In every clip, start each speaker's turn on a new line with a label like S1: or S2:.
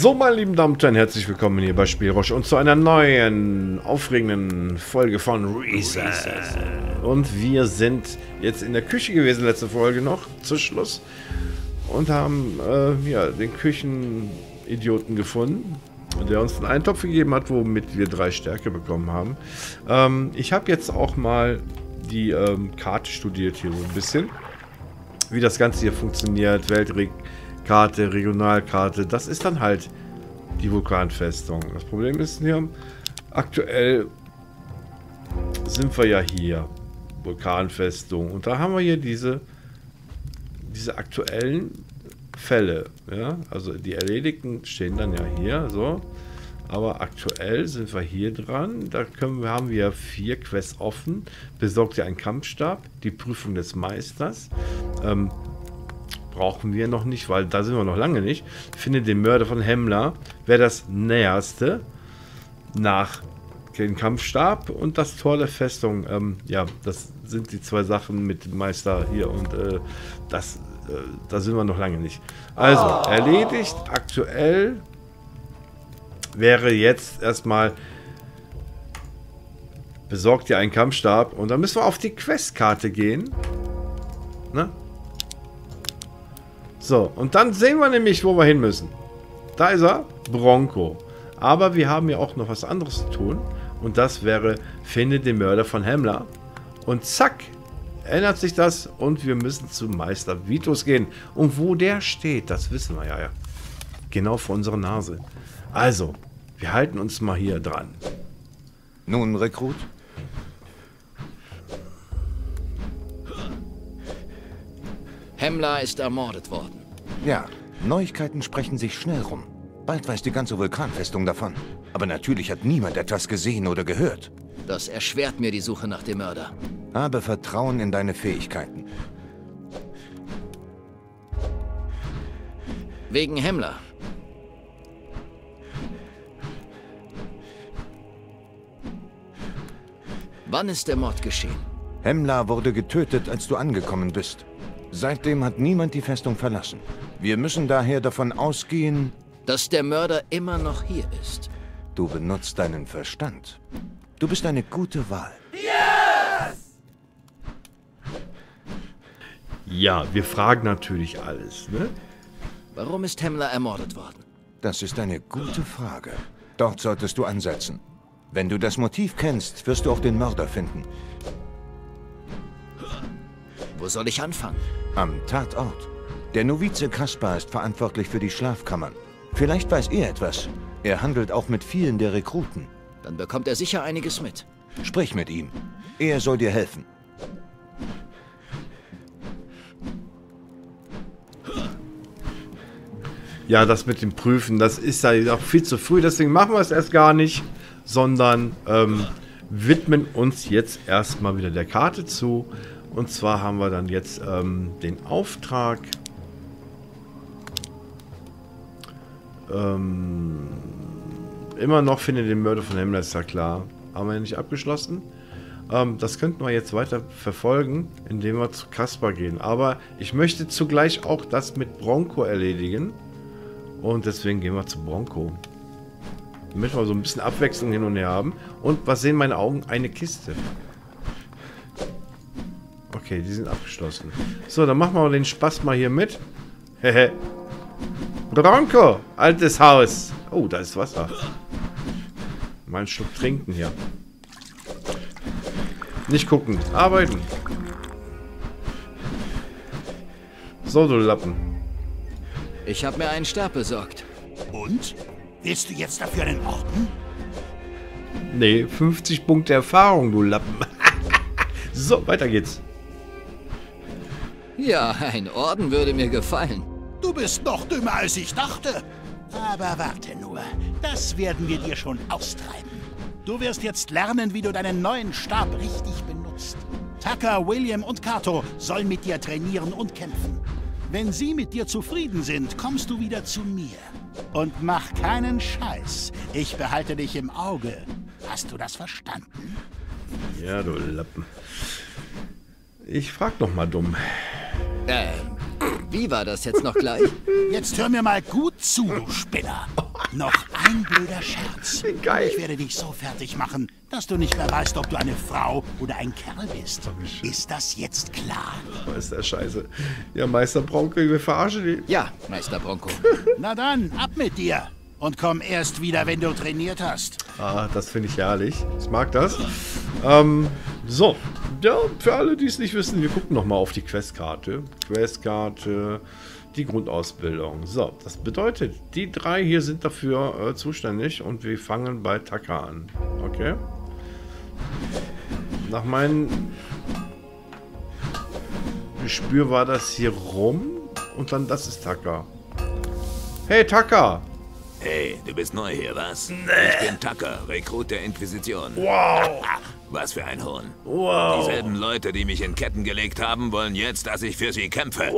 S1: So, meine lieben Damen und Herren, herzlich willkommen hier bei Spielrosch und zu einer neuen, aufregenden Folge von Reset. Und wir sind jetzt in der Küche gewesen, letzte Folge noch, zu Schluss. Und haben äh, ja, den Küchenidioten gefunden, der uns einen Eintopf gegeben hat, womit wir drei Stärke bekommen haben. Ähm, ich habe jetzt auch mal die ähm, Karte studiert hier so ein bisschen. Wie das Ganze hier funktioniert, Weltregel Karte, Regionalkarte, das ist dann halt die Vulkanfestung. Das Problem ist hier, aktuell sind wir ja hier, Vulkanfestung, und da haben wir hier diese, diese aktuellen Fälle, ja, also die erledigten stehen dann ja hier, so, aber aktuell sind wir hier dran, da können wir, haben wir vier Quests offen, besorgt ihr einen Kampfstab, die Prüfung des Meisters, ähm, brauchen wir noch nicht, weil da sind wir noch lange nicht. Finde den Mörder von Hemmler. Wäre das näherste nach dem Kampfstab und das Tor der Festung. Ähm, ja, das sind die zwei Sachen mit Meister hier und äh, das, äh, da sind wir noch lange nicht. Also, erledigt. Aktuell wäre jetzt erstmal besorgt ihr einen Kampfstab und dann müssen wir auf die Questkarte gehen. Ne? So, und dann sehen wir nämlich, wo wir hin müssen. Da ist er, Bronco. Aber wir haben ja auch noch was anderes zu tun. Und das wäre, finde den Mörder von Hemmler. Und zack, ändert sich das und wir müssen zu Meister Vitus gehen. Und wo der steht, das wissen wir ja. ja. Genau vor unserer Nase. Also, wir halten uns mal hier dran.
S2: Nun, Rekrut?
S3: Hemmler ist ermordet worden.
S2: Ja, Neuigkeiten sprechen sich schnell rum. Bald weiß die ganze Vulkanfestung davon. Aber natürlich hat niemand etwas gesehen oder gehört.
S3: Das erschwert mir die Suche nach dem Mörder.
S2: Habe Vertrauen in deine Fähigkeiten.
S3: Wegen Hemmler. Wann ist der Mord geschehen?
S2: Hemmler wurde getötet, als du angekommen bist. Seitdem hat niemand die Festung verlassen. Wir müssen daher davon ausgehen...
S3: Dass der Mörder immer noch hier ist.
S2: Du benutzt deinen Verstand. Du bist eine gute Wahl. Yes!
S1: Ja, wir fragen natürlich alles, ne?
S3: Warum ist Hemmler ermordet worden?
S2: Das ist eine gute Frage. Dort solltest du ansetzen. Wenn du das Motiv kennst, wirst du auch den Mörder finden.
S3: Wo soll ich anfangen?
S2: Am Tatort. Der Novize Kaspar ist verantwortlich für die Schlafkammern. Vielleicht weiß er etwas. Er handelt auch mit vielen der Rekruten.
S3: Dann bekommt er sicher einiges mit.
S2: Sprich mit ihm. Er soll dir helfen.
S1: Ja, das mit dem Prüfen, das ist ja auch viel zu früh, deswegen machen wir es erst gar nicht, sondern ähm, widmen uns jetzt erstmal wieder der Karte zu. Und zwar haben wir dann jetzt ähm, den Auftrag, Ähm, immer noch finde den Mörder von Himmler, ist ja klar. Haben wir ja nicht abgeschlossen. Ähm, das könnten wir jetzt weiter verfolgen, indem wir zu Kaspar gehen. Aber ich möchte zugleich auch das mit Bronco erledigen. Und deswegen gehen wir zu Bronco. Damit wir so ein bisschen Abwechslung hin und her haben. Und was sehen meine Augen? Eine Kiste. Okay, die sind abgeschlossen. So, dann machen wir den Spaß mal hier mit. Hehe. Bronco, altes Haus. Oh, da ist Wasser. Mal einen Schluck trinken hier. Nicht gucken, arbeiten. So, du Lappen.
S3: Ich habe mir einen Stab besorgt.
S4: Und? Willst du jetzt dafür einen Orden?
S1: Nee, 50 Punkte Erfahrung, du Lappen. so, weiter geht's.
S3: Ja, ein Orden würde mir gefallen.
S4: Du bist noch dümmer, als ich dachte. Aber warte nur, das werden wir dir schon austreiben. Du wirst jetzt lernen, wie du deinen neuen Stab richtig benutzt. Tucker, William und Kato sollen mit dir trainieren und kämpfen. Wenn sie mit dir zufrieden sind, kommst du wieder zu mir. Und mach keinen Scheiß. Ich behalte dich im Auge. Hast du das verstanden?
S1: Ja, du Lappen. Ich frag noch mal dumm.
S3: Ähm, wie war das jetzt noch gleich?
S4: Jetzt hör mir mal gut zu, du Spinner. Noch ein blöder Scherz.
S1: Geil.
S4: Ich werde dich so fertig machen, dass du nicht mehr weißt, ob du eine Frau oder ein Kerl bist. Ist das jetzt klar?
S1: Ist der Scheiße? Ja, Meister Bronco, wir verarschen die.
S3: Ja, Meister Bronco.
S4: Na dann, ab mit dir. Und komm erst wieder, wenn du trainiert hast.
S1: Ah, das finde ich herrlich. Ich mag das. Ähm, so. Ja, für alle, die es nicht wissen, wir gucken nochmal auf die Questkarte. Questkarte, die Grundausbildung. So, das bedeutet, die drei hier sind dafür äh, zuständig und wir fangen bei Taka an. Okay? Nach meinem Gespür war das hier rum und dann das ist Taka. Hey Taka!
S5: Hey, du bist neu hier, was? Ich bin Tucker, Rekrut der Inquisition.
S1: Wow!
S5: Was für ein Hohn.
S1: Wow!
S5: Dieselben Leute, die mich in Ketten gelegt haben, wollen jetzt, dass ich für sie kämpfe.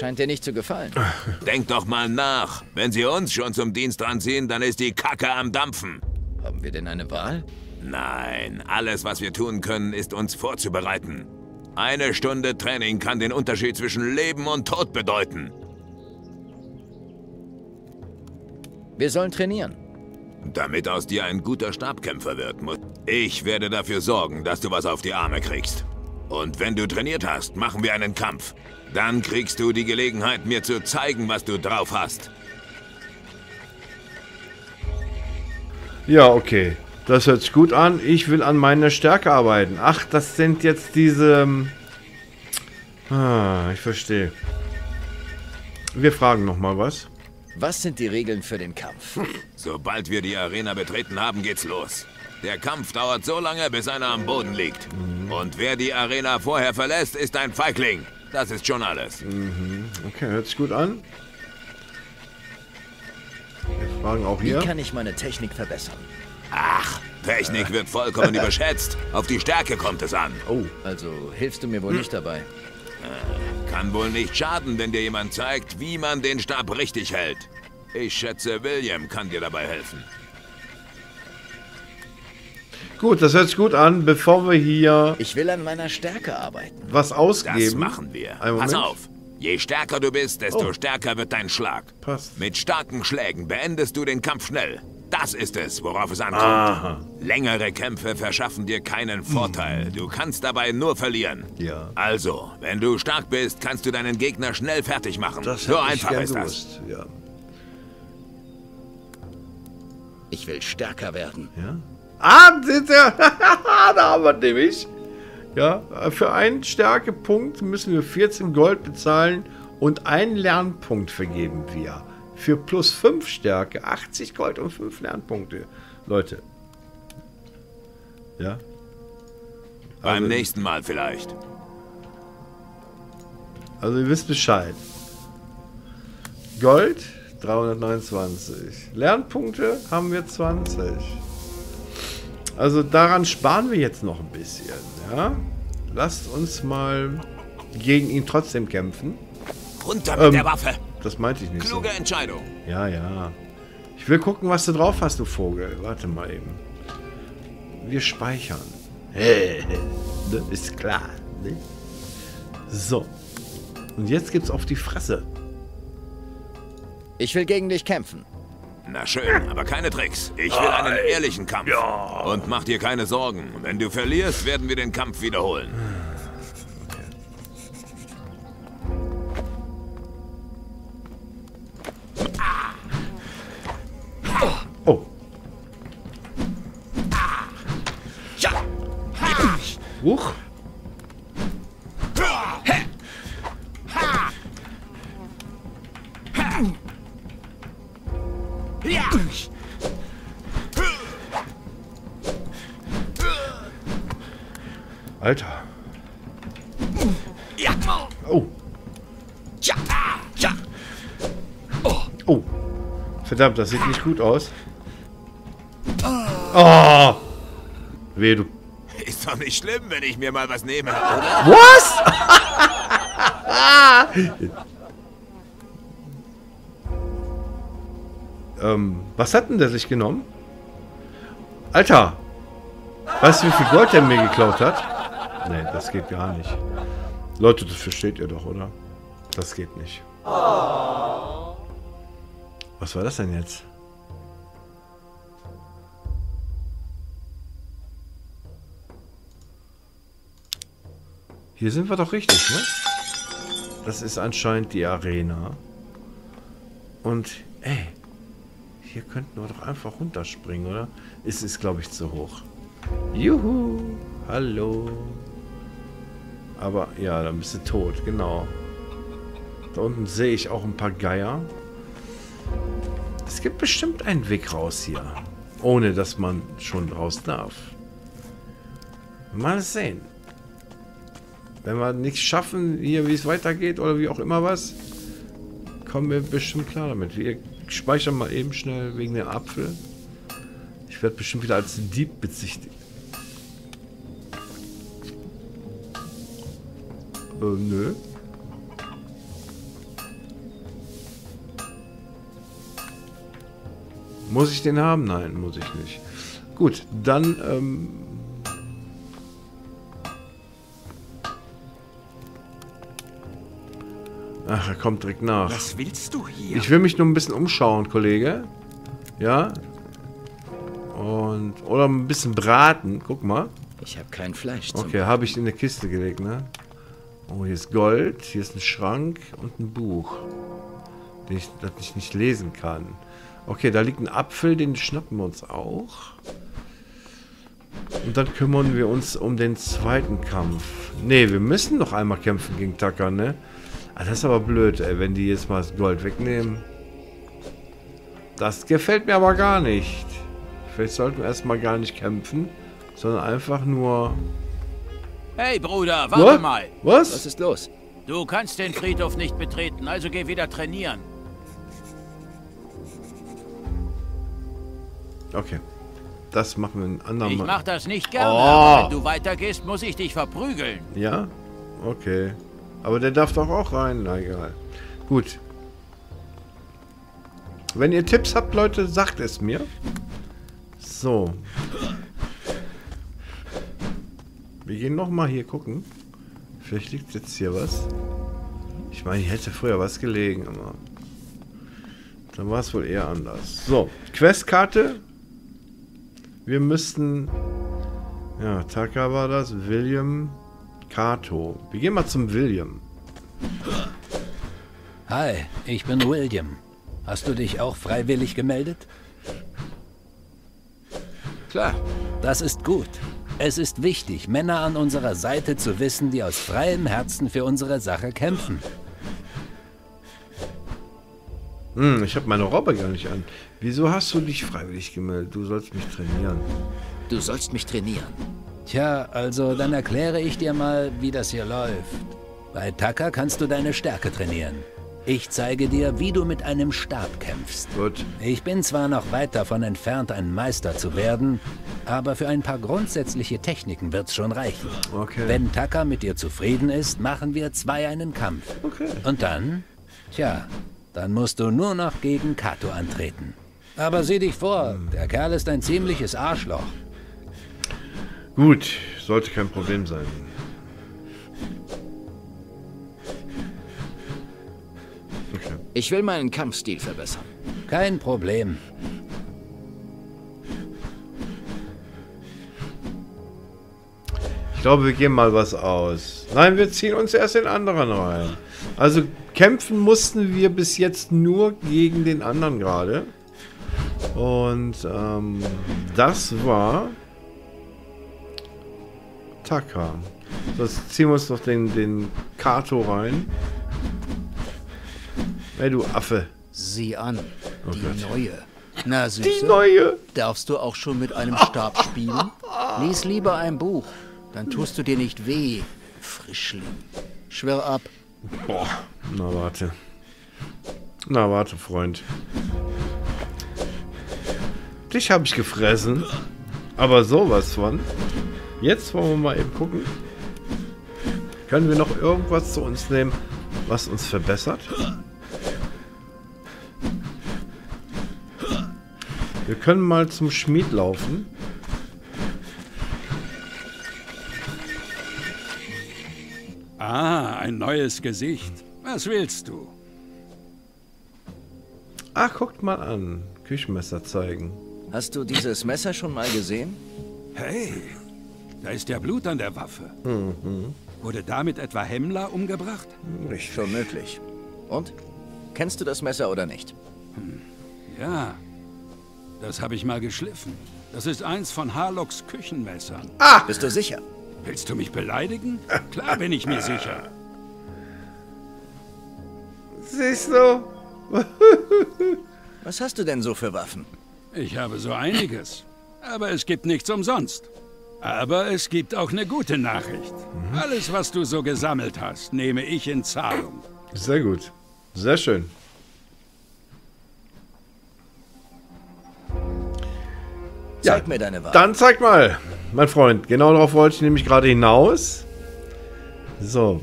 S3: Scheint dir nicht zu gefallen.
S5: Denk doch mal nach. Wenn sie uns schon zum Dienst ranziehen, dann ist die Kacke am Dampfen.
S3: Haben wir denn eine Wahl?
S5: Nein, alles, was wir tun können, ist uns vorzubereiten. Eine Stunde Training kann den Unterschied zwischen Leben und Tod bedeuten.
S3: Wir sollen trainieren.
S5: Damit aus dir ein guter Stabkämpfer wird, muss ich werde dafür sorgen, dass du was auf die Arme kriegst. Und wenn du trainiert hast, machen wir einen Kampf. Dann kriegst du die Gelegenheit, mir zu zeigen, was du drauf hast.
S1: Ja, okay. Das hört sich gut an. Ich will an meiner Stärke arbeiten. Ach, das sind jetzt diese... ähm, Ah, ich verstehe. Wir fragen noch mal was.
S3: Was sind die Regeln für den Kampf?
S5: Sobald wir die Arena betreten haben, geht's los. Der Kampf dauert so lange, bis einer am Boden liegt. Und wer die Arena vorher verlässt, ist ein Feigling. Das ist schon alles.
S1: Okay, hört sich gut an. Wir fragen auch
S3: Wie
S1: hier.
S3: kann ich meine Technik verbessern?
S5: Ach, Technik wird vollkommen überschätzt. Auf die Stärke kommt es an.
S1: Oh,
S3: Also hilfst du mir wohl nicht dabei.
S5: Kann wohl nicht schaden, wenn dir jemand zeigt, wie man den Stab richtig hält. Ich schätze, William kann dir dabei helfen.
S1: gut, das hört sich gut an. Bevor wir hier
S3: Ich will an meiner Stärke arbeiten.
S1: was
S5: Das
S1: ausgeben.
S5: machen wir. Pass auf. Je stärker du bist, desto
S1: Oh.
S5: stärker wird dein Schlag.
S1: Passt.
S5: Mit starken Schlägen beendest du den Kampf schnell. Das ist es, worauf es ankommt.
S1: Aha.
S5: Längere Kämpfe verschaffen dir keinen Vorteil. Du kannst dabei nur verlieren.
S1: Ja.
S5: Also, wenn du stark bist, kannst du deinen Gegner schnell fertig machen.
S1: Das
S5: so einfach ist das.
S1: gewusst. Ja.
S3: Ich will stärker werden.
S1: ja. Ah, da haben wir nämlich. Ja, für einen Stärkepunkt müssen wir 14 Gold bezahlen und einen Lernpunkt vergeben wir. Für plus 5 Stärke 80 Gold und 5 Lernpunkte. Leute. Ja.
S5: Beim
S1: Also-
S5: nächsten Mal vielleicht.
S1: Also ihr wisst Bescheid. Gold 329. Lernpunkte haben wir 20. Also daran sparen wir jetzt noch ein bisschen. Ja? Lasst uns mal gegen ihn trotzdem kämpfen.
S5: Runter mit
S1: Ähm,
S5: der Waffe.
S1: Das meinte ich nicht so.
S5: Kluge Entscheidung.
S1: Ja, ja. Ich will gucken, was du drauf hast, du Vogel. Warte mal eben. Wir speichern. Ist klar. Ne? So. Und jetzt gibt's auf die Fresse.
S3: Ich will gegen dich kämpfen.
S5: Na schön, aber keine Tricks. Ich will einen ehrlichen Kampf. Und mach dir keine Sorgen. Wenn du verlierst, werden wir den Kampf wiederholen.
S1: Alter. Oh. Oh. Verdammt, das sieht nicht gut aus. Oh. Weh, du.
S5: Ist doch nicht schlimm, wenn ich mir mal was nehme.
S1: Was? Ähm, was hat denn der sich genommen? Alter! Weißt du, wie viel Gold der mir geklaut hat? Nee, das geht gar nicht. Leute, das versteht ihr doch, oder? Das geht nicht. Was war das denn jetzt? Hier sind wir doch richtig, ne? Das ist anscheinend die Arena. Und, ey, hier könnten wir doch einfach runterspringen, oder? Es ist, glaube ich, zu hoch. Juhu, hallo. Aber, ja, dann bist du tot, genau. Da unten sehe ich auch ein paar Geier. Es gibt bestimmt einen Weg raus hier. Ohne, dass man schon raus darf. Mal sehen. Wenn wir nichts schaffen, hier wie es weitergeht oder wie auch immer was, kommen wir bestimmt klar damit. Wir speichern mal eben schnell wegen dem Apfel. Ich werde bestimmt wieder als Dieb bezichtigt. Äh, nö. Muss ich den haben? Nein, muss ich nicht. Gut, dann ähm, Ach, er kommt direkt nach.
S6: Was willst du hier?
S1: Ich will mich nur ein bisschen umschauen, Kollege. Ja. Und. Oder ein bisschen braten. Guck mal.
S3: Ich habe kein Fleisch
S1: Okay, habe ich in eine Kiste gelegt, ne? Oh, hier ist Gold, hier ist ein Schrank und ein Buch. Den ich, das ich nicht lesen kann. Okay, da liegt ein Apfel, den schnappen wir uns auch. Und dann kümmern wir uns um den zweiten Kampf. Ne, wir müssen noch einmal kämpfen gegen Tucker, ne? Ah, das ist aber blöd, ey, wenn die jetzt mal das Gold wegnehmen. Das gefällt mir aber gar nicht. Vielleicht sollten wir erstmal gar nicht kämpfen, sondern einfach nur...
S6: Hey Bruder, warte
S1: What?
S6: mal.
S3: Was
S1: Was?
S3: ist los?
S6: Du kannst den Friedhof nicht betreten, also geh wieder trainieren.
S1: Okay. Das machen wir ein andermal.
S6: Ich mach das nicht gerne,
S1: Oh.
S6: aber wenn du weitergehst, muss ich dich verprügeln.
S1: Ja? Okay. Aber der darf doch auch rein. Na egal. Gut. Wenn ihr Tipps habt, Leute, sagt es mir. So. Wir gehen nochmal hier gucken. Vielleicht liegt jetzt hier was. Ich meine, hier hätte früher was gelegen, aber... Dann war es wohl eher anders. So, Questkarte. Wir müssten... Ja, Taka war das. William... Kato. Wir gehen mal zum William.
S7: Hi, ich bin William. Hast du dich auch freiwillig gemeldet?
S3: Klar.
S7: Das ist gut. Es ist wichtig, Männer an unserer Seite zu wissen, die aus freiem Herzen für unsere Sache kämpfen.
S1: Hm, ich habe meine Robbe gar nicht an. Wieso hast du dich freiwillig gemeldet? Du sollst mich trainieren.
S3: Du sollst mich trainieren.
S7: Tja, also dann erkläre ich dir mal, wie das hier läuft. Bei Taka kannst du deine Stärke trainieren. Ich zeige dir, wie du mit einem Stab kämpfst.
S1: Gut.
S7: Ich bin zwar noch weit davon entfernt, ein Meister zu werden, aber für ein paar grundsätzliche Techniken wird's schon reichen.
S1: Okay.
S7: Wenn Taka mit dir zufrieden ist, machen wir zwei einen Kampf.
S1: Okay.
S7: Und dann? Tja, dann musst du nur noch gegen Kato antreten. Aber sieh dich vor, der Kerl ist ein ziemliches Arschloch.
S1: Gut, sollte kein Problem sein. Okay.
S3: Ich will meinen Kampfstil verbessern.
S7: Kein Problem.
S1: Ich glaube, wir gehen mal was aus. Nein, wir ziehen uns erst den anderen rein. Also kämpfen mussten wir bis jetzt nur gegen den anderen gerade. Und ähm, das war Taka. So, jetzt ziehen wir uns doch den, den Kato rein. Hey, du Affe.
S8: Sieh an, die
S1: Gott.
S8: neue. Na
S1: Die
S8: Süße,
S1: neue.
S8: darfst du auch schon mit einem Stab spielen? Lies lieber ein Buch, dann tust du dir nicht weh, Frischling. Schwör ab,
S1: Boah. Na, warte. Na, warte, Freund. Dich habe ich gefressen. Aber sowas von. Jetzt wollen wir mal eben gucken. Können wir noch irgendwas zu uns nehmen, was uns verbessert? Wir können mal zum Schmied laufen.
S9: Ah, ein neues Gesicht. Was willst du?
S1: Ach, guckt mal an. Küchenmesser zeigen.
S3: Hast du dieses Messer schon mal gesehen?
S9: Hey, da ist ja Blut an der Waffe. Wurde damit etwa Hemmler umgebracht?
S1: Richtig.
S3: Schon möglich. Und? Kennst du das Messer oder nicht?
S9: Ja. Das habe ich mal geschliffen. Das ist eins von Harlocks Küchenmessern.
S3: Bist du sicher?
S9: Willst du mich beleidigen? Klar bin ich mir sicher.
S1: Siehst du?
S3: Was hast du denn so für Waffen?
S9: Ich habe so einiges. Aber es gibt nichts umsonst. Aber es gibt auch eine gute Nachricht. Alles, was du so gesammelt hast, nehme ich in Zahlung.
S1: Sehr gut. Sehr schön.
S3: Zeig mir deine Waffe.
S1: Dann zeig mal, mein Freund. Genau darauf wollte ich nämlich gerade hinaus. So.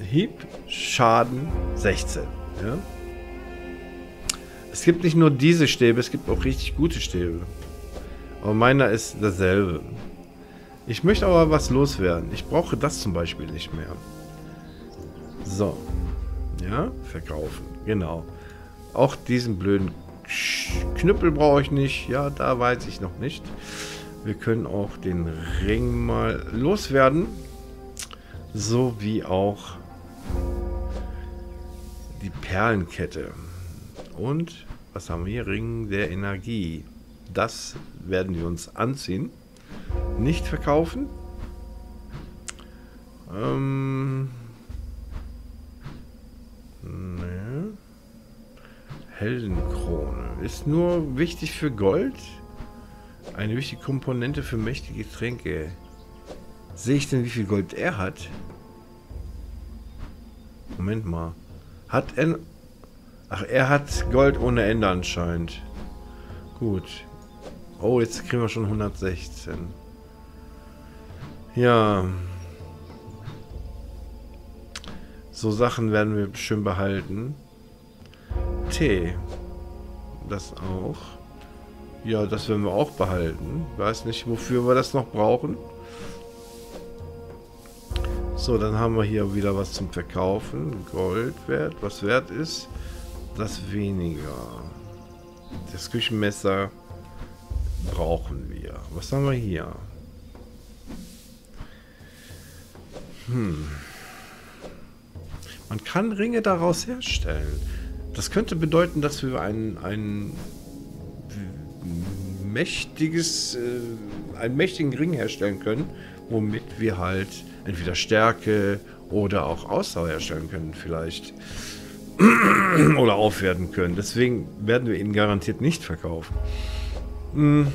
S1: Hieb, Schaden 16. Ja. Es gibt nicht nur diese Stäbe, es gibt auch richtig gute Stäbe. Aber meiner ist dasselbe. Ich möchte aber was loswerden. Ich brauche das zum Beispiel nicht mehr. So. Ja, verkaufen. Genau. Auch diesen blöden Knüppel brauche ich nicht. Ja, da weiß ich noch nicht. Wir können auch den Ring mal loswerden. So wie auch die Perlenkette. Und was haben wir hier? Ring der Energie. Das werden wir uns anziehen. Nicht verkaufen. Ähm. Ne. Heldenkrone. Ist nur wichtig für Gold. Eine wichtige Komponente für mächtige Tränke. Sehe ich denn, wie viel Gold er hat? Moment mal. Hat er... Ach, er hat Gold ohne Ende anscheinend. Gut. Oh, jetzt kriegen wir schon 116. Ja. So Sachen werden wir schön behalten. Tee. Das auch. Ja, das werden wir auch behalten. Weiß nicht, wofür wir das noch brauchen. So, dann haben wir hier wieder was zum Verkaufen. Gold wert. Was wert ist, das weniger. Das Küchenmesser brauchen wir. Was haben wir hier? Hm. Man kann Ringe daraus herstellen. Das könnte bedeuten, dass wir ein, ein mächtiges, äh, einen mächtigen Ring herstellen können, womit wir halt entweder Stärke oder auch Ausdauer herstellen können, vielleicht. oder aufwerten können. Deswegen werden wir ihn garantiert nicht verkaufen. Hm.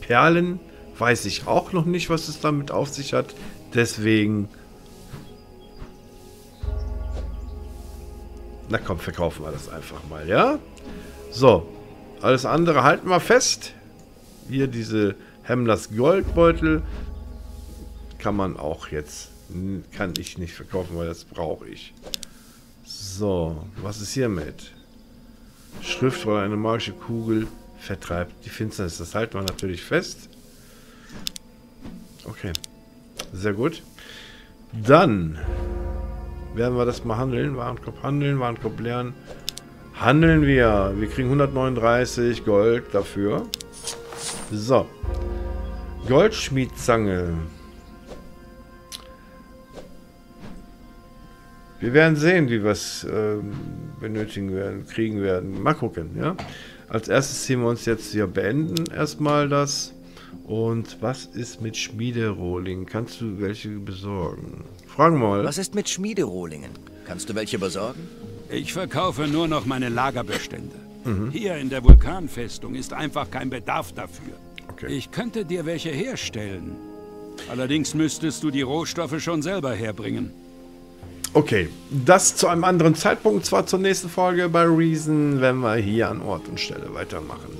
S1: Perlen weiß ich auch noch nicht, was es damit auf sich hat. Deswegen. Na komm, verkaufen wir das einfach mal, ja? So. Alles andere halten wir fest. Hier diese Hemmlers Goldbeutel. Kann man auch jetzt. Kann ich nicht verkaufen, weil das brauche ich. So, was ist hiermit? Schriftrolle, eine magische Kugel vertreibt die Finsternis. Das halten wir natürlich fest. Okay. Sehr gut. Dann werden wir das mal handeln. Warenkorb handeln, Warenkorb lernen. Handeln wir. Wir kriegen 139 Gold dafür. So. Goldschmiedzange. Wir werden sehen, wie wir es ähm, benötigen werden, kriegen werden. Mal gucken, ja. Als erstes ziehen wir uns jetzt hier beenden erstmal das. Und was ist mit Schmiederohling? Kannst du welche besorgen? Fragen wir mal.
S3: Was ist mit Schmiederohlingen? Kannst du welche besorgen?
S9: Ich verkaufe nur noch meine Lagerbestände. Hier in der Vulkanfestung ist einfach kein Bedarf dafür.
S1: Okay.
S9: Ich könnte dir welche herstellen. Allerdings müsstest du die Rohstoffe schon selber herbringen.
S1: Okay, das zu einem anderen Zeitpunkt, zwar zur nächsten Folge bei Reason, wenn wir hier an Ort und Stelle weitermachen.